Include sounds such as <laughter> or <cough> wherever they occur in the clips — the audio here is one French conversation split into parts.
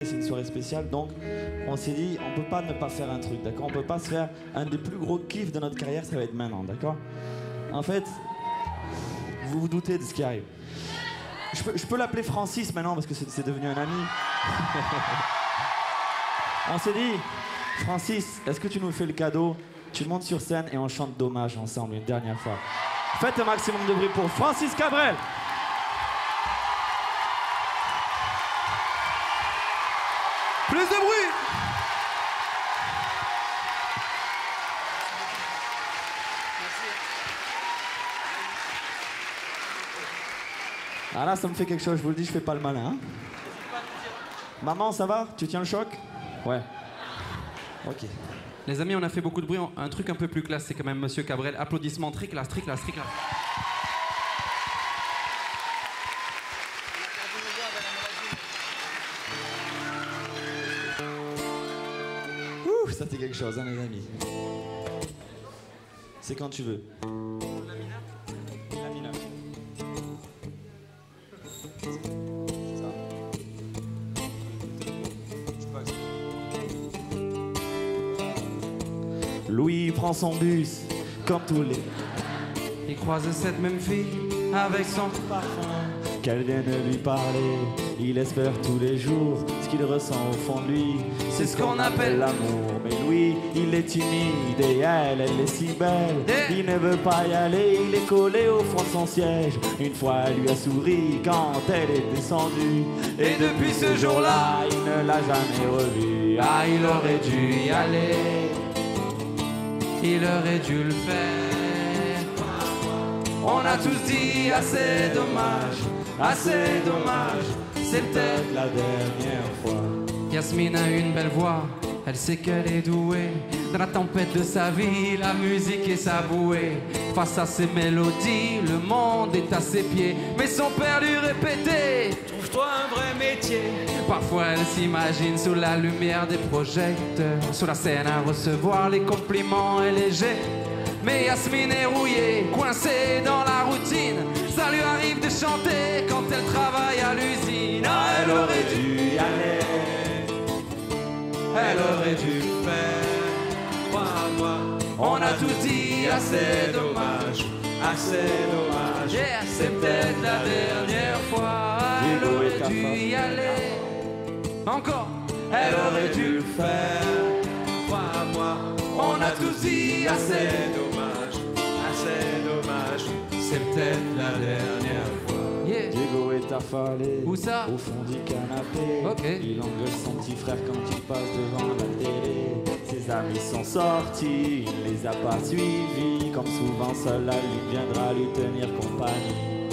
C'est une soirée spéciale, donc on s'est dit, on peut pas ne pas faire un truc, d'accord? On peut pas se faire un des plus gros kiffs de notre carrière, ça va être maintenant, d'accord? En fait, vous vous doutez de ce qui arrive. Je peux, l'appeler Francis maintenant parce que c'est c'est devenu un ami. <laughs> on s'est dit, Francis, est-ce que tu nous fais le cadeau? Tu montes sur scène et on chante Dommage ensemble une dernière fois. Faites un maximum de bruit pour Francis Cabrel. Plus de bruit Ah là, ça me fait quelque chose, je vous le dis, je fais pas le malin. hein. Maman, ça va? Tu tiens le choc? Ouais. Ok. Les amis, on a fait beaucoup de bruit. Un truc un peu plus classe, c'est quand même Monsieur Cabrel. Applaudissements, très classe, très classe, très classe. Ça c'est quelque chose, hein, les amis. C'est quand tu veux. Louis prend son bus, comme tous les Il croise cette même fille avec son. parfums qu'elle vienne lui parler. Il espère tous les jours ce qu'il ressent au fond de lui. C'est ce qu'on appelle l'amour. Mais lui, il est timide et elle, elle est si belle. Il ne veut pas y aller, il est collé au fond de son siège. Une fois, elle lui a souri quand elle est descendue. Et depuis ce jour-là, il ne l'a jamais revue. Ah, il aurait dû y aller. Il aurait dû le faire. On a tous dit assez dommage, assez dommage. C'est peut-être la dernière fois. Yasmine a une belle voix, elle sait qu'elle est douée. Dans la tempête de sa vie, la musique est sa bouée. Face à ses mélodies, le monde est à ses pieds. Mais son père lui répétait Trouve-toi un vrai métier. Parfois, elle s'imagine sous la lumière des projecteurs, sur la scène à recevoir les compliments et les jets. Mais Yasmine est rouillée, coincée dans la routine. Ça lui arrive de chanter On a tous dit assez dommage, assez dommage. Yeah, c'est peut-être la dernière fois. Elle aurait dû y aller. Encore. Elle aurait dû le faire. Crois-moi. On a tous dit assez dommage, assez dommage. C'est peut-être la dernière fois. Diego est affalé. Où ça Au fond du canapé. Il engueule son petit frère quand il passe devant la télé. Ses amis sont sortis, il les a pas suivis. Comme souvent seul la lutte viendra lui tenir compagnie.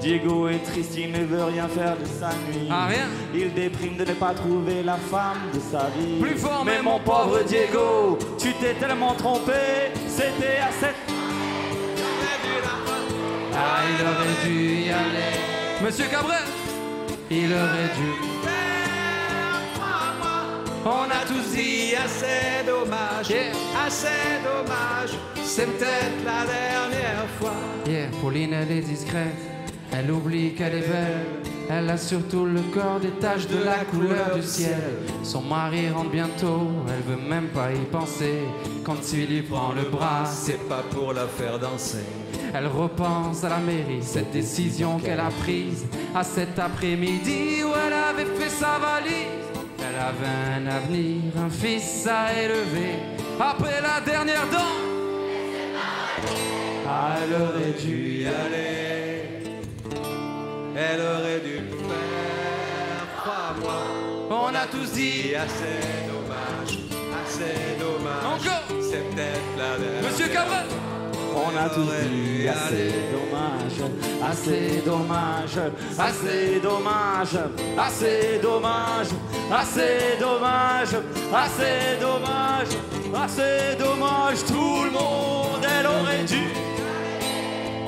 Diego est triste, il ne veut rien faire de sa nuit. Ah, rien. Il déprime de ne pas trouver la femme de sa vie. Plus fort, Mais mais mon mon pauvre Diego, tu t'es tellement trompé. C'était à cette Ah, il aurait dû y aller. Monsieur Cabrel, il aurait dû. On a tous dit assez dommage, Yeah. assez dommage. C'est peut-être la dernière fois. Yeah, Pauline, elle est discrète. Elle oublie qu'elle est belle. Elle a surtout le corps des taches de la couleur du ciel. Son mari rentre bientôt, elle veut même pas y penser. Quand il lui prend le bras, C'est pas pour la faire danser. Elle repense à la mairie, cette décision qu'elle a prise à cet après-midi où elle avait fait sa valise. Elle avait un avenir, un fils à élever. Après la dernière Ah, elle aurait dû Y aller, elle aurait dû le faire. Crois-moi, on a tous dit. et assez dommage, assez dommage. Encore C'est peut-être la dernière. Monsieur Cabrel On a tous dit assez dommage, assez dommage, assez dommage, assez dommage, assez dommage, assez dommage, assez dommage, tout le monde, elle aurait dû.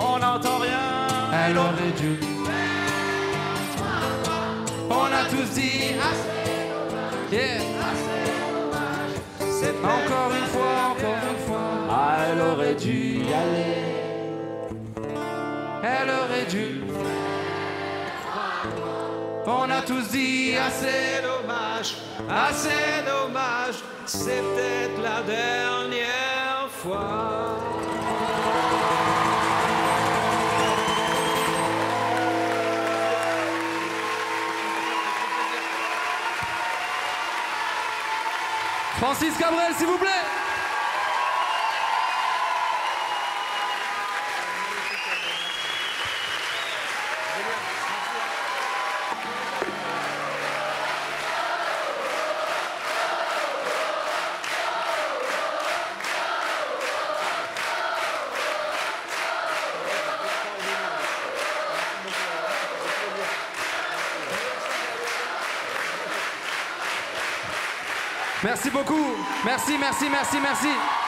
On n'entend rien. Elle aurait dû. On a tous dit. Yeah. C'est peut-être Encore une fois, encore une fois. Ah, elle aurait dû y aller. Elle aurait dû. On a tous dit assez dommage. Ah, c'est dommage, c'est peut-être la dernière fois. Francis Cabrel, s'il vous plaît. Merci beaucoup. Merci, merci, merci, merci.